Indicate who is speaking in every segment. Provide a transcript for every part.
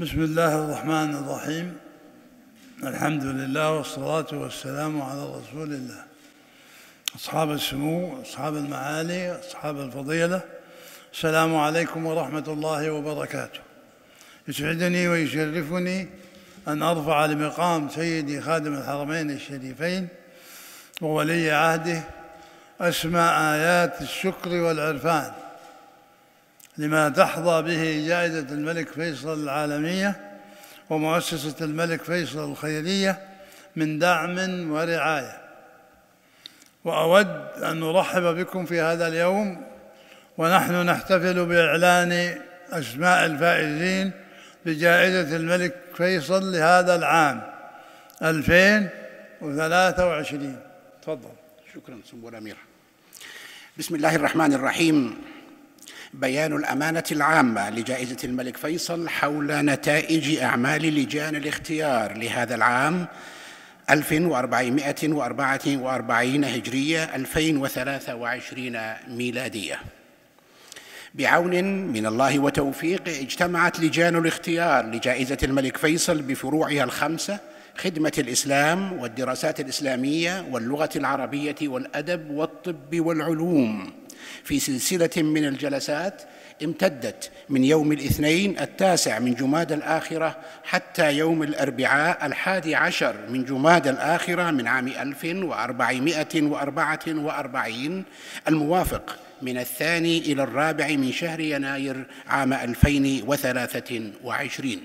Speaker 1: بسم الله الرحمن الرحيم. الحمد لله والصلاة والسلام على رسول الله. أصحاب السمو أصحاب المعالي أصحاب الفضيلة السلام عليكم ورحمة الله وبركاته. يسعدني ويشرفني أن أرفع لمقام سيدي خادم الحرمين الشريفين وولي عهده أسمى آيات الشكر والعرفان. لما تحظى به جائزة الملك فيصل العالمية ومؤسسة الملك فيصل الخيرية من دعم ورعاية. وأود أن نرحب بكم في هذا اليوم ونحن نحتفل بإعلان أسماء الفائزين بجائزة الملك فيصل لهذا العام 2023 تفضل.
Speaker 2: شكرا سمو الأمير. بسم الله الرحمن الرحيم. بيان الأمانة العامة لجائزة الملك فيصل حول نتائج أعمال لجان الاختيار لهذا العام 1444 هجرية 2023 ميلادية. بعون من الله وتوفيق اجتمعت لجان الاختيار لجائزة الملك فيصل بفروعها الخمسة خدمة الإسلام والدراسات الإسلامية واللغة العربية والأدب والطب والعلوم. في سلسلة من الجلسات امتدت من يوم الاثنين التاسع من جماد الآخرة حتى يوم الأربعاء الحادي عشر من جماد الآخرة من عام 1444 الموافق من الثاني إلى الرابع من شهر يناير عام 2023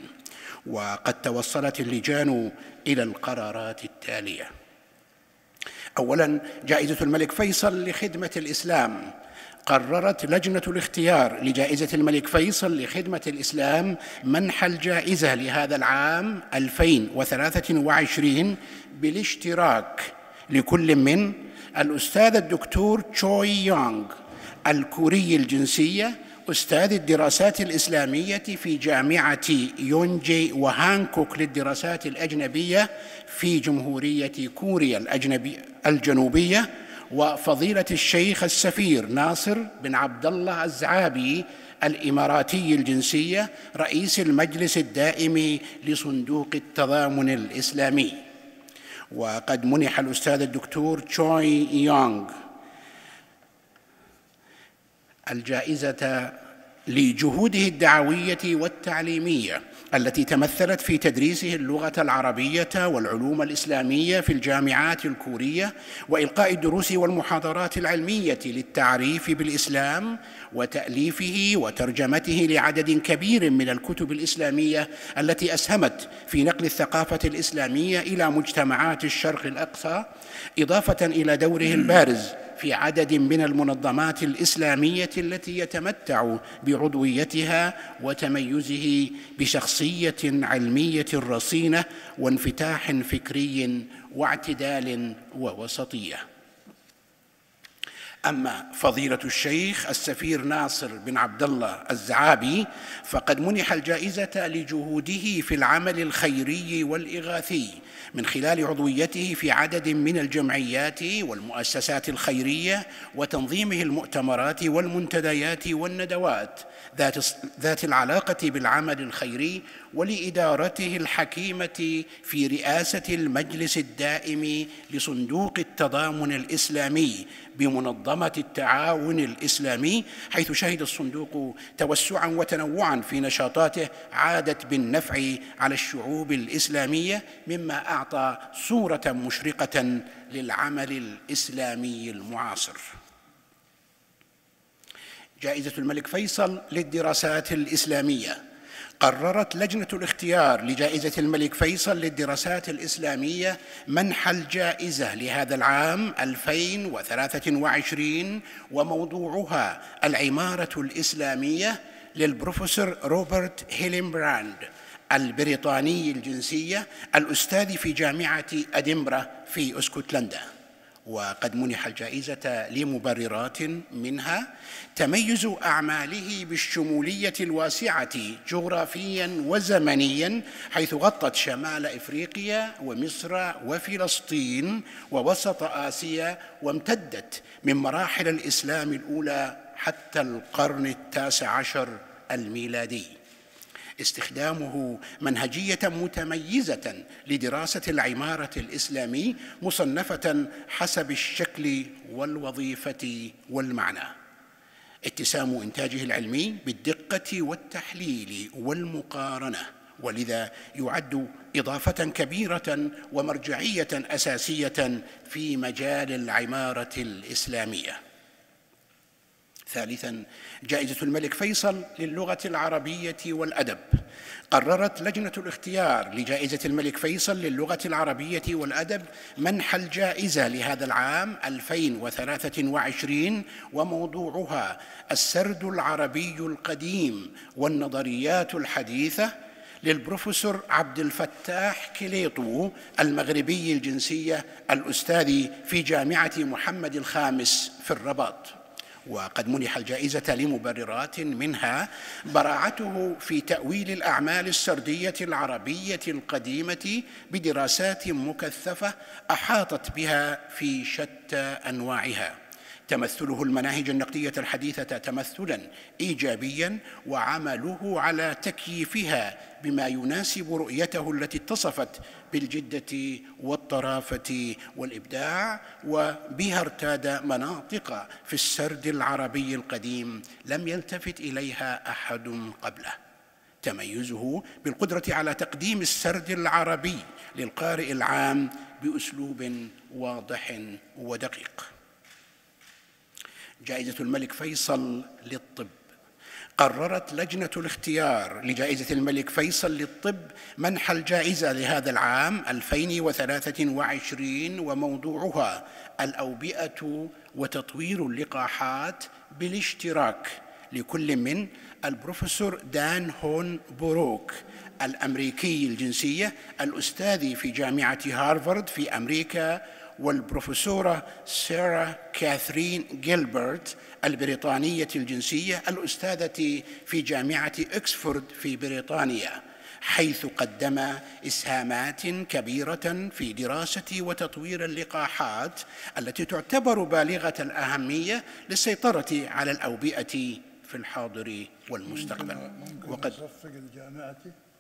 Speaker 2: وقد توصلت اللجان إلى القرارات التالية. أولا جائزة الملك فيصل لخدمة الإسلام قررت لجنة الاختيار لجائزة الملك فيصل لخدمة الإسلام منح الجائزة لهذا العام 2023 بالاشتراك لكل من الأستاذ الدكتور تشوي يونغ الكوري الجنسية أستاذ الدراسات الإسلامية في جامعة يونجي وهانكوك للدراسات الأجنبية في جمهورية كوريا الأجنبي الجنوبية. وفضيلة الشيخ السفير ناصر بن عبد الله الزعابي الإماراتي الجنسية رئيس المجلس الدائم لصندوق التضامن الإسلامي. وقد منح الأستاذ الدكتور تشوي يونغ الجائزة لجهوده الدعوية والتعليمية. التي تمثلت في تدريسه اللغة العربية والعلوم الإسلامية في الجامعات الكورية وإلقاء الدروس والمحاضرات العلمية للتعريف بالإسلام وتأليفه وترجمته لعدد كبير من الكتب الإسلامية التي أسهمت في نقل الثقافة الإسلامية إلى مجتمعات الشرق الأقصى إضافة إلى دوره البارز في عدد من المنظمات الإسلامية التي يتمتع بعضويتها وتميزه بشخصية علمية رصينة وانفتاح فكري واعتدال ووسطية. أما فضيلة الشيخ السفير ناصر بن عبد الله الزعابي فقد منح الجائزة لجهوده في العمل الخيري والإغاثي من خلال عضويته في عدد من الجمعيات والمؤسسات الخيرية وتنظيمه المؤتمرات والمنتديات والندوات ذات ذات العلاقة بالعمل الخيري ولإدارته الحكيمة في رئاسة المجلس الدائم لصندوق التضامن الإسلامي بمنظمة التعاون الإسلامي حيث شهد الصندوق توسعا وتنوعا في نشاطاته عادت بالنفع على الشعوب الإسلامية مما أعطى صورة مشرقة للعمل الإسلامي المعاصر. جائزة الملك فيصل للدراسات الإسلامية. قررت لجنة الاختيار لجائزة الملك فيصل للدراسات الإسلامية منح الجائزة لهذا العام 2023 وموضوعها العمارة الإسلامية للبروفيسور روبرت هيلنبراند البريطاني الجنسية الأستاذ في جامعة أدنبرا في أسكتلندا. وقد منح الجائزة لمبررات منها تميز أعماله بالشمولية الواسعة جغرافيا وزمنيا حيث غطت شمال إفريقيا ومصر وفلسطين ووسط آسيا وامتدت من مراحل الإسلام الأولى حتى القرن التاسع عشر الميلادي. استخدامه منهجية متميزة لدراسة العمارة الإسلامي مصنفة حسب الشكل والوظيفة والمعنى. اتسام إنتاجه العلمي بالدقة والتحليل والمقارنة ولذا يعد إضافة كبيرة ومرجعية أساسية في مجال العمارة الإسلامية. ثالثا جائزة الملك فيصل للغة العربية والأدب. قررت لجنة الاختيار لجائزة الملك فيصل للغة العربية والأدب منح الجائزة لهذا العام 2023 وموضوعها السرد العربي القديم والنظريات الحديثة للبروفيسور عبد الفتاح كليطو المغربي الجنسية الأستاذ في جامعة محمد الخامس في الرباط. وقد منح الجائزة لمبررات منها براعته في تأويل الأعمال السردية العربية القديمة بدراسات مكثفة أحاطت بها في شتى أنواعها. تمثله المناهج النقدية الحديثة تمثلا ايجابيا وعمله على تكييفها بما يناسب رؤيته التي اتصفت بالجدة والطرافة والإبداع وبها ارتاد مناطق في السرد العربي القديم لم يلتفت إليها أحد قبله. تميزه بالقدرة على تقديم السرد العربي للقارئ العام بأسلوب واضح ودقيق. جائزة الملك فيصل للطب. قررت لجنة الاختيار لجائزة الملك فيصل للطب منح الجائزة لهذا العام 2023 وموضوعها الأوبئة وتطوير اللقاحات بالاشتراك لكل من البروفيسور دان هون بوروك الأمريكي الجنسية الأستاذ في جامعة هارفارد في أمريكا والبروفيسورة سارة كاثرين جيلبرت البريطانية الجنسية الأستاذة في جامعة إكسفورد في بريطانيا حيث قدم إسهامات كبيرة في دراسة وتطوير اللقاحات التي تعتبر بالغة الأهمية للسيطرة على الأوبئة في الحاضر والمستقبل.
Speaker 1: وقد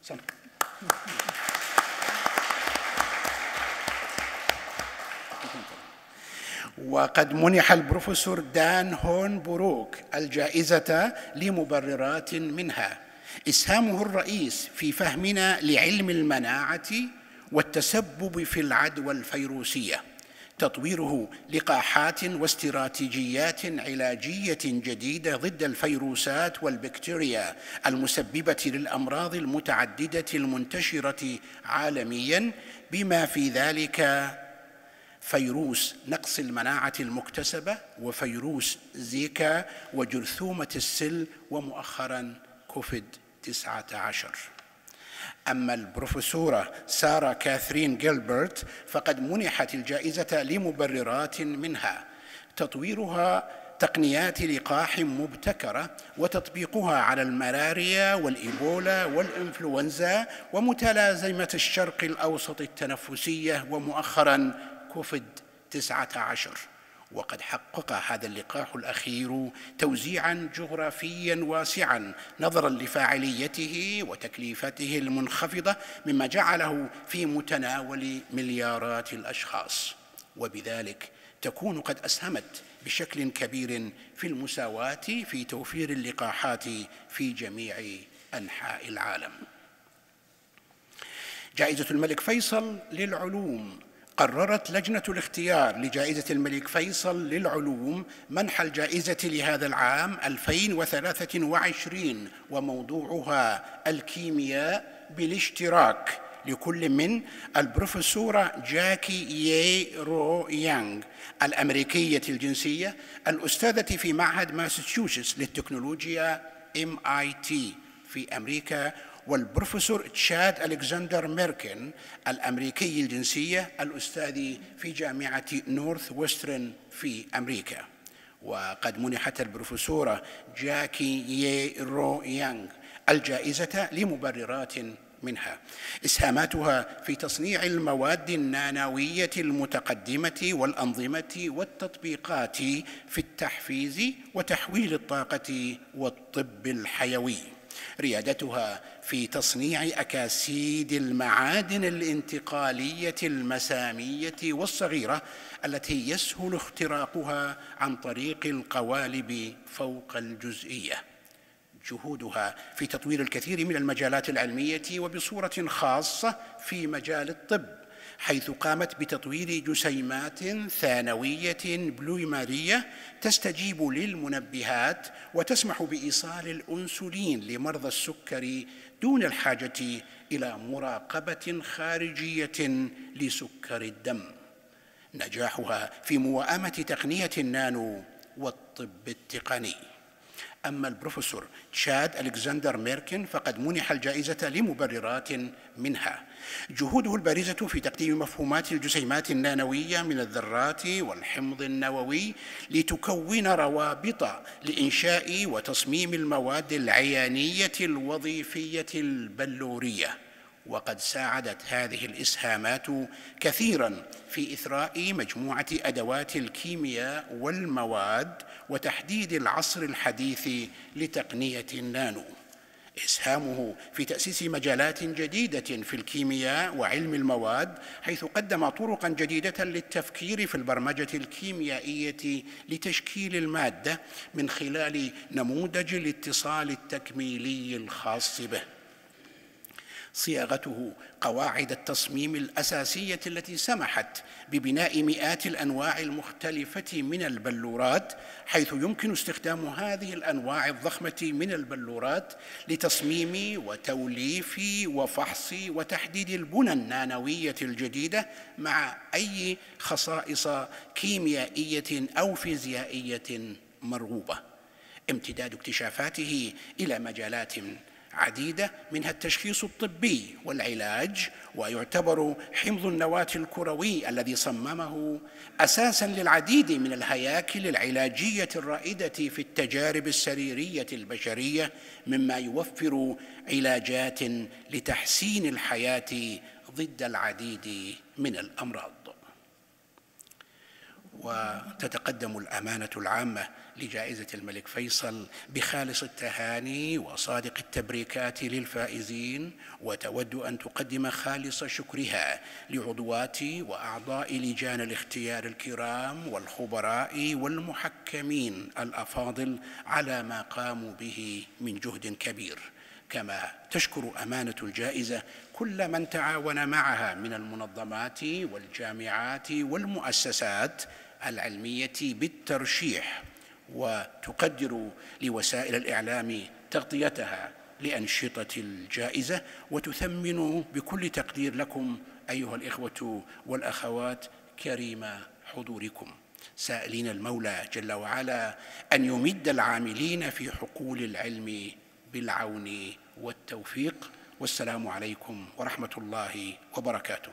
Speaker 1: صفق
Speaker 2: وقد منح البروفيسور دان هون بروك الجائزة لمبررات منها. إسهامه الرئيس في فهمنا لعلم المناعة والتسبب في العدوى الفيروسية. تطويره لقاحات واستراتيجيات علاجية جديدة ضد الفيروسات والبكتيريا المسببة للأمراض المتعددة المنتشرة عالميا بما في ذلك فيروس نقص المناعة المكتسبة وفيروس زيكا وجرثومة السل ومؤخرا كوفيد 19 أما البروفيسورة سارة كاثرين جيلبرت فقد منحت الجائزة لمبررات منها. تطويرها تقنيات لقاح مبتكرة وتطبيقها على الملاريا والإيبولا والإنفلونزا ومتلازمة الشرق الأوسط التنفسية ومؤخرا كوفيد 19 وقد حقق هذا اللقاح الأخير توزيعا جغرافيا واسعا نظرا لفاعليته وتكليفته المنخفضة مما جعله في متناول مليارات الأشخاص. وبذلك تكون قد أسهمت بشكل كبير في المساواة في توفير اللقاحات في جميع أنحاء العالم. جائزة الملك فيصل للعلوم قررت لجنة الاختيار لجائزة الملك فيصل للعلوم منح الجائزة لهذا العام 2023 وموضوعها الكيمياء بالاشتراك لكل من البروفيسورة جاكي يي رو يانغ الأمريكية الجنسية الأستاذة في معهد ماساتشوستس للتكنولوجيا MIT في أمريكا. والبروفيسور تشاد ألكسندر ميركن الأمريكي الجنسية الأستاذ في جامعة نورث ويسترن في أمريكا. وقد منحت البروفيسورة جاكي يي رو يانغ الجائزة لمبررات منها. إسهاماتها في تصنيع المواد النانوية المتقدمة والأنظمة والتطبيقات في التحفيز وتحويل الطاقة والطب الحيوي. ريادتها في تصنيع أكاسيد المعادن الانتقالية المسامية والصغيرة التي يسهل اختراقها عن طريق القوالب فوق الجزئية. جهودها في تطوير الكثير من المجالات العلمية وبصورة خاصة في مجال الطب. حيث قامت بتطوير جسيمات نانوية بوليمرية تستجيب للمنبهات وتسمح بإيصال الأنسولين لمرضى السكري دون الحاجة إلى مراقبة خارجية لسكر الدم. نجاحها في موائمه تقنية النانو والطب التقني. أما البروفيسور تشاد ألكسندر ميركن فقد منح الجائزة لمبررات منها. جهوده البارزة في تقديم مفهومات الجسيمات النانوية من الذرات والحمض النووي لتكون روابط لإنشاء وتصميم المواد العيانية الوظيفية البلورية. وقد ساعدت هذه الإسهامات كثيرا في إثراء مجموعة أدوات الكيمياء والمواد وتحديد العصر الحديث لتقنية النانو. إسهامه في تأسيس مجالات جديدة في الكيمياء وعلم المواد حيث قدم طرقا جديدة للتفكير في البرمجة الكيميائية لتشكيل المادة من خلال نموذج الاتصال التكميلي الخاص به. صياغته قواعد التصميم الأساسية التي سمحت ببناء مئات الأنواع المختلفة من البلورات حيث يمكن استخدام هذه الأنواع الضخمة من البلورات لتصميم وتوليف وفحص وتحديد البنى النانوية الجديدة مع أي خصائص كيميائية أو فيزيائية مرغوبة. امتداد اكتشافاته إلى مجالات عديدة منها التشخيص الطبي والعلاج ويعتبر حمض النواة الكروي الذي صممه أساسا للعديد من الهياكل العلاجية الرائدة في التجارب السريرية البشرية مما يوفر علاجات لتحسين الحياة ضد العديد من الأمراض. وتتقدم الأمانة العامة لجائزة الملك فيصل بخالص التهاني وصادق التبريكات للفائزين وتود أن تقدم خالص شكرها لعضوات وأعضاء لجان الاختيار الكرام والخبراء والمحكمين الأفاضل على ما قاموا به من جهد كبير. كما تشكر أمانة الجائزة كل من تعاون معها من المنظمات والجامعات والمؤسسات العلمية بالترشيح وتقدر لوسائل الإعلام تغطيتها لأنشطة الجائزة وتثمن بكل تقدير لكم أيها الإخوة والأخوات كريم حضوركم. سائلين المولى جل وعلا أن يمد العاملين في حقول العلم بالعون والتوفيق. والسلام عليكم ورحمة الله وبركاته.